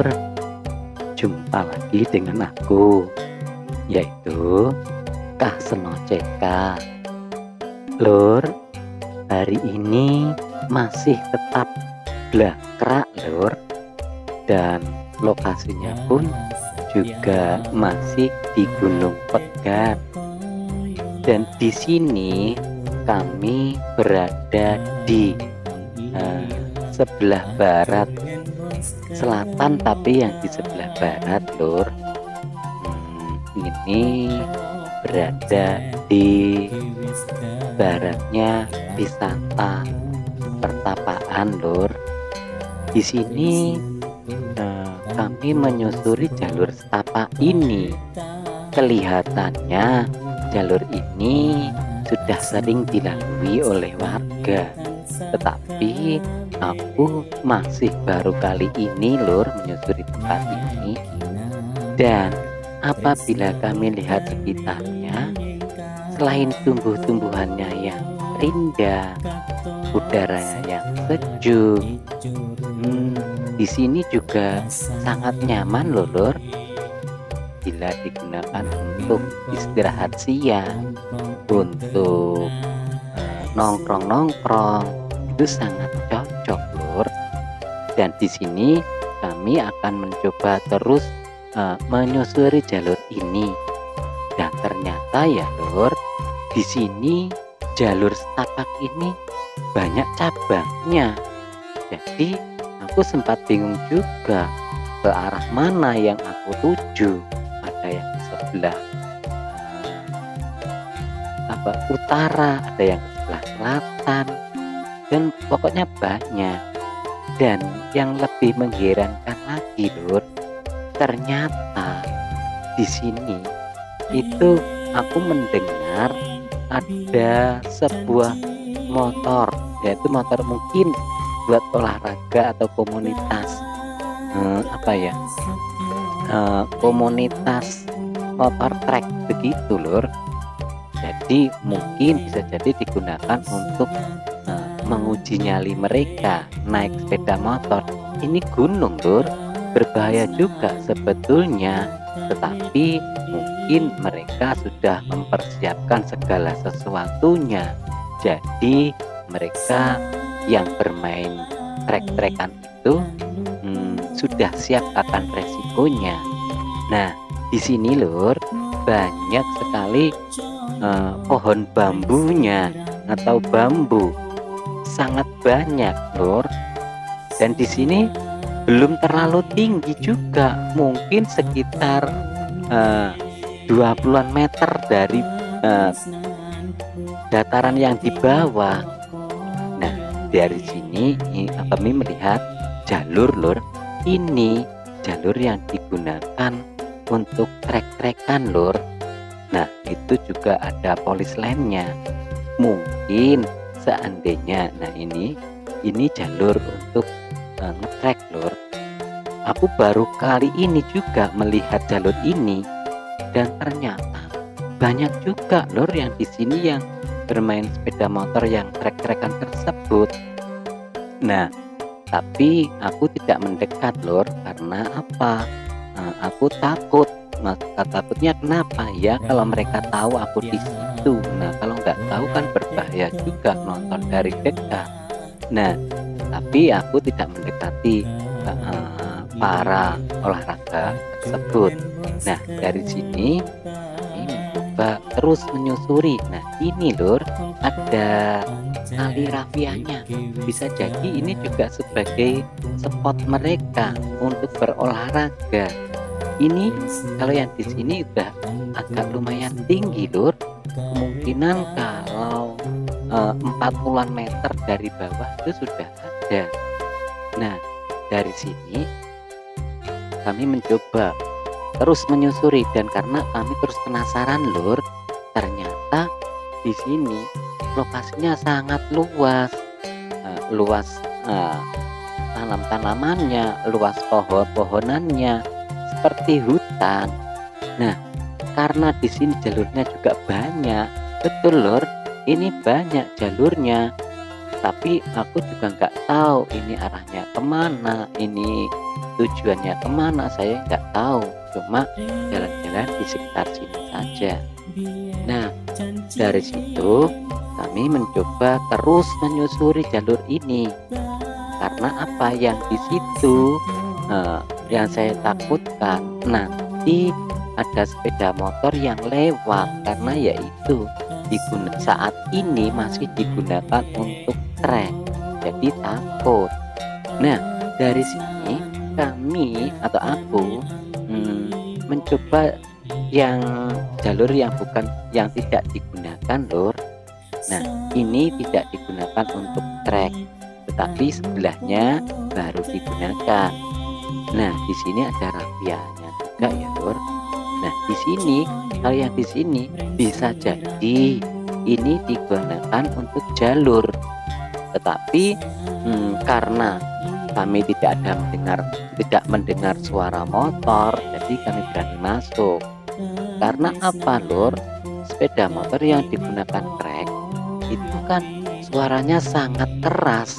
Lur, jumpa lagi dengan aku, yaitu Kak Seno CK. Lur, hari ini masih tetap blakrak Lur, dan lokasinya pun juga masih di Gunung Pegat. Dan di sini kami berada di uh, sebelah barat selatan tapi yang di sebelah barat lur. Hmm, ini berada di baratnya wisata pertapaan lur. Di sini eh, kami menyusuri jalur setapak ini. Kelihatannya jalur ini sudah sering dilalui oleh warga. Tetapi aku masih baru kali ini lur menyusuri tempat ini. dan apabila kami lihat sekitarnya selain tumbuh-tumbuhannya yang indah udara yang sejuk hmm, di sini juga sangat nyaman loh lur. Bila digunakan untuk istirahat siang untuk eh, nongkrong-nongkrong itu sangat dan di sini kami akan mencoba terus uh, menyusuri jalur ini. Dan ternyata ya lur di sini jalur setapak ini banyak cabangnya. Jadi aku sempat bingung juga ke arah mana yang aku tuju. Ada yang sebelah uh, apa utara ada yang sebelah selatan dan pokoknya banyak dan yang lebih mengherankan lagi lur ternyata di sini itu aku mendengar ada sebuah motor yaitu motor mungkin buat olahraga atau komunitas. Hmm, apa ya? Uh, komunitas motor trek begitu lur. Jadi mungkin bisa jadi digunakan untuk menguji nyali mereka naik sepeda motor. Ini gunung lur berbahaya juga sebetulnya tetapi mungkin mereka sudah mempersiapkan segala sesuatunya. Jadi mereka yang bermain trek-trekan itu sudah siap akan resikonya. Nah, di sini lur banyak sekali uh, pohon bambunya atau bambu sangat banyak lur. Dan di sini belum terlalu tinggi juga, mungkin sekitar uh, 20-an meter dari uh, dataran yang di bawah. Nah, dari sini kami melihat jalur lur ini jalur yang digunakan untuk trek-trekan lur nah itu juga ada polis lainnya mungkin seandainya nah ini ini jalur untuk uh, ngetrek lur. Aku baru kali ini juga melihat jalur ini dan ternyata banyak juga lur yang di sini yang bermain sepeda motor yang trek-trekan tersebut. Nah tapi aku tidak mendekat lor karena apa? Nah, aku takut maka takutnya kenapa ya? Kalau mereka tahu aku di situ nah kalau nggak tahu kan berbahaya juga nonton dari dekat nah tapi aku tidak mendekati uh, para olahraga tersebut. Nah dari sini mencoba terus menyusuri. Nah ini lur ada tali rafianya bisa jadi ini juga sebagai spot mereka untuk berolahraga. Ini kalau yang di sini udah agak lumayan tinggi lur kemungkinan kalau uh, 40-an meter dari bawah itu sudah ada. Nah dari sini kami mencoba terus menyusuri dan karena kami terus penasaran lur ternyata di sini lokasinya sangat luas. Uh, luas uh, tanam-tanamannya luas pohon-pohonannya seperti hutan. Nah karena di sini jalurnya juga banyak. Betul lur. Ini banyak jalurnya. Tapi aku juga nggak tahu ini arahnya ke mana ini tujuannya ke mana. Saya nggak tahu. Cuma jalan-jalan di sekitar sini saja. Nah dari situ kami mencoba terus menyusuri jalur ini. Karena apa? Yang di situ eh, yang saya takutkan nanti ada sepeda motor yang lewat karena yaitu digunakan saat ini masih digunakan untuk trek jadi takut. Nah dari sini kami atau aku hmm, mencoba yang jalur yang bukan yang tidak digunakan lor nah ini tidak digunakan untuk trek tetapi sebelahnya baru digunakan. Nah di sini ada rafianya juga ya lor Nah, di sini hal yang di sini bisa jadi ini digunakan untuk jalur. Tetapi hmm, karena kami tidak ada mendengar tidak mendengar suara motor, jadi kami berani masuk. Karena apa, Lur? Sepeda motor yang digunakan trek itu kan suaranya sangat keras.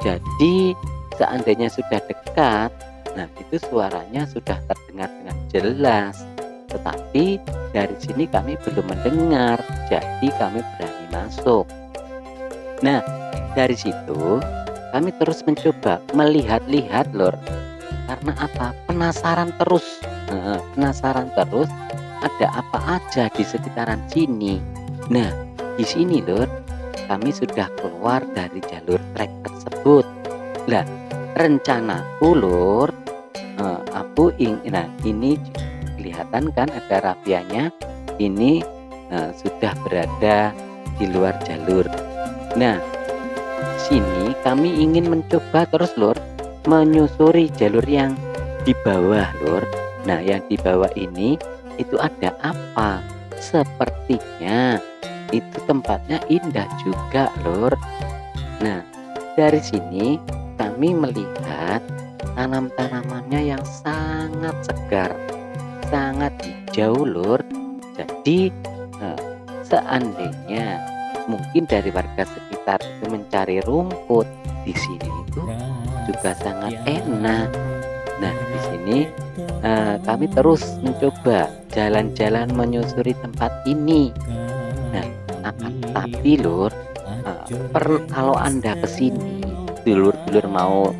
Jadi seandainya sudah dekat, nah itu suaranya sudah terdengar dengan jelas tetapi dari sini kami belum mendengar jadi kami berani masuk. Nah dari situ kami terus mencoba melihat-lihat lor karena apa? Penasaran terus. Penasaran terus. Ada apa aja di sekitaran sini? Nah di sini lor kami sudah keluar dari jalur trek tersebut. Lah rencanaku lur uh, aku ingin nah ini kelihatan kan ada rafianya ini uh, sudah berada di luar jalur. Nah sini kami ingin mencoba terus lur menyusuri jalur yang di bawah lur. Nah yang di bawah ini itu ada apa? Sepertinya itu tempatnya indah juga lur. Nah dari sini kami melihat tanam-tanamannya yang sangat segar sangat hijau lur. Jadi eh, seandainya mungkin dari warga sekitar itu mencari rumput di sini itu juga sangat enak. Nah di sini eh, kami terus mencoba jalan-jalan menyusuri tempat ini. Nah akan tapi lur eh, per, kalau anda ke sini dulur-dulur mau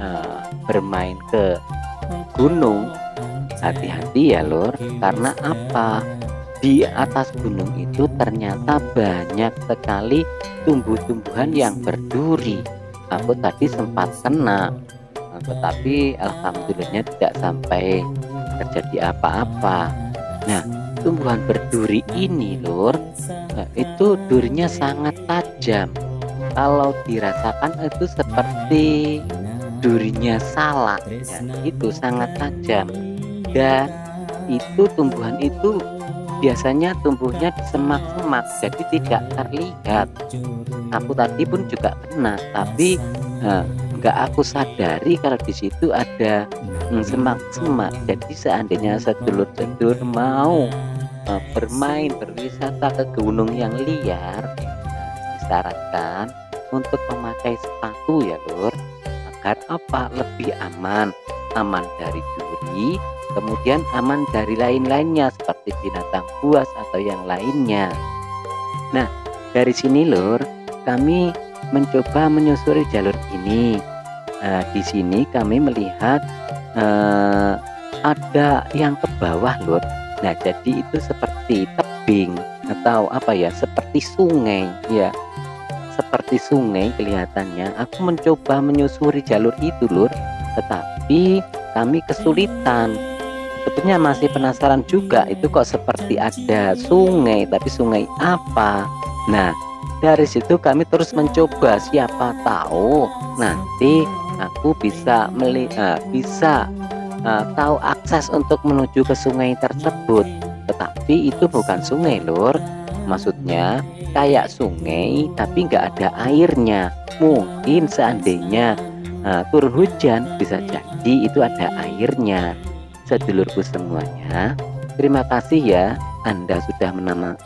uh, bermain ke gunung hati-hati ya lor karena apa? Di atas gunung itu ternyata banyak sekali tumbuh-tumbuhan yang berduri. Aku tadi sempat kena tetapi alhamdulillahnya tidak sampai terjadi apa-apa. Nah tumbuhan berduri ini lor eh, itu durinya sangat tajam. Kalau dirasakan itu seperti durinya salak ya, itu sangat tajam dan itu tumbuhan itu biasanya tumbuhnya di semak-semak jadi tidak terlihat. Aku tadi pun juga kena tapi eh, nggak aku sadari kalau di situ ada semak-semak. Jadi seandainya sedulur-sedulur mau uh, bermain berwisata ke gunung yang liar disarankan untuk memakai sepatu ya lur. Agar apa? Lebih aman. Aman dari duri kemudian aman dari lain-lainnya seperti binatang buas atau yang lainnya. Nah, dari sini lur, kami mencoba menyusuri jalur ini. Nah, di sini kami melihat eh, ada yang ke bawah lur. Nah, jadi itu seperti tebing atau apa ya, seperti sungai ya. Seperti sungai kelihatannya. Aku mencoba menyusuri jalur itu lur, tetapi kami kesulitan sebetulnya masih penasaran juga itu kok seperti ada sungai tapi sungai apa? Nah dari situ kami terus mencoba siapa tahu nanti aku bisa melihat uh, bisa uh, tahu akses untuk menuju ke sungai tersebut. Tetapi itu bukan sungai lur. Maksudnya kayak sungai tapi nggak ada airnya. Mungkin seandainya uh, turun hujan bisa jadi itu ada airnya sedulurku semuanya. Terima kasih ya Anda sudah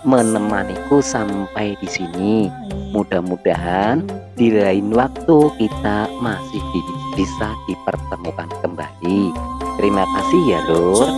menemaniku sampai di sini. Mudah-mudahan di lain waktu kita masih di bisa dipertemukan kembali. Terima kasih ya, Lur.